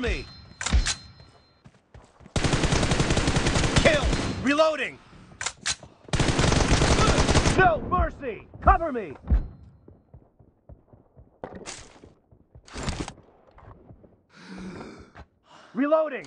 Me! Kill! Reloading! No mercy! Cover me! Reloading!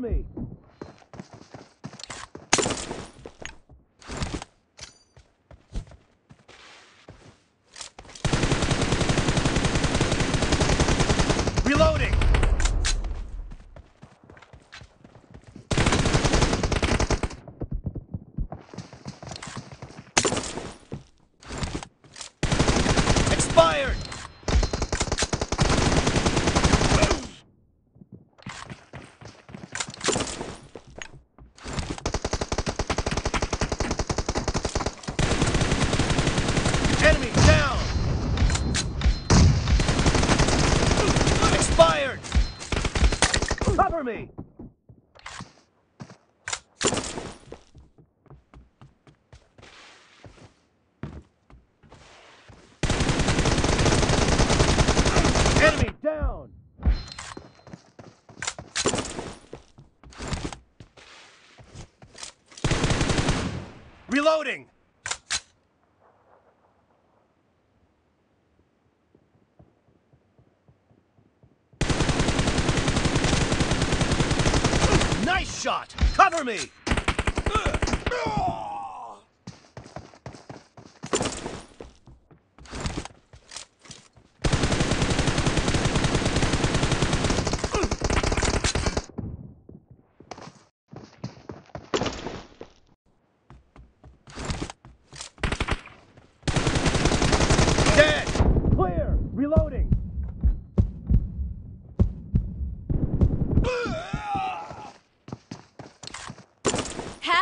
me! Reloading! Expired! Enemy down! Expired! Cover me! Enemy down! Reloading! Cover me! Dead! Clear! Reloading!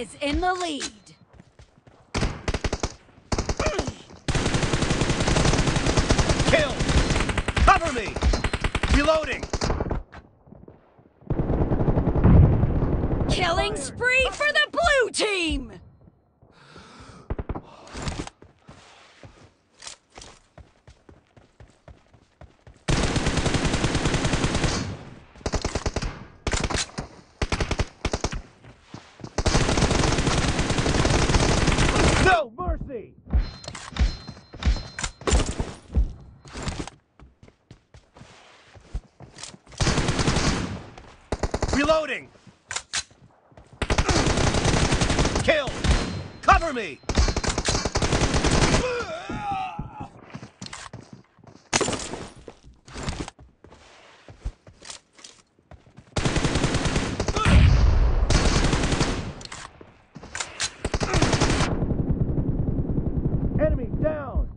is in the lead. Kill! Cover me! Reloading! Killing spree for the blue team! No mercy! Reloading! Kill! Cover me! Enemy down!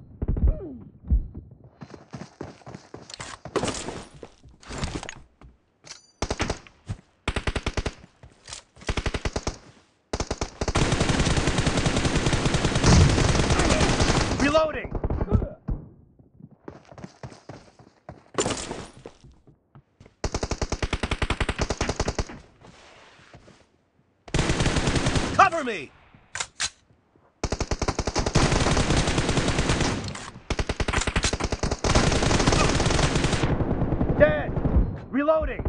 Reloading! Me! Dead! Reloading!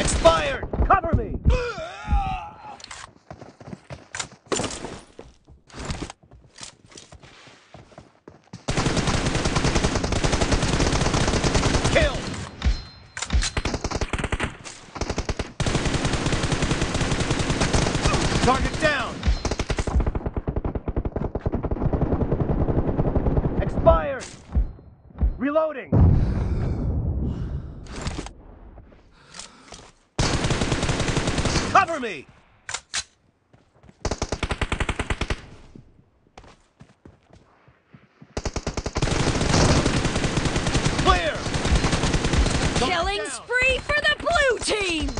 Expired! Cover me! Kill! Target down! Expired! Reloading! Cover me! Clear! Killing spree for the blue team!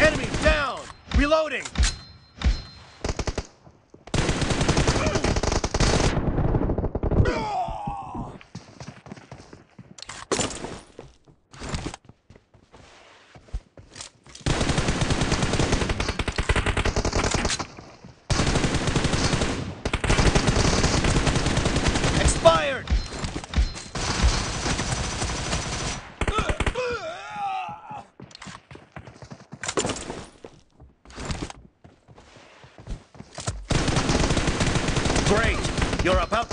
Enemy down! Reloading!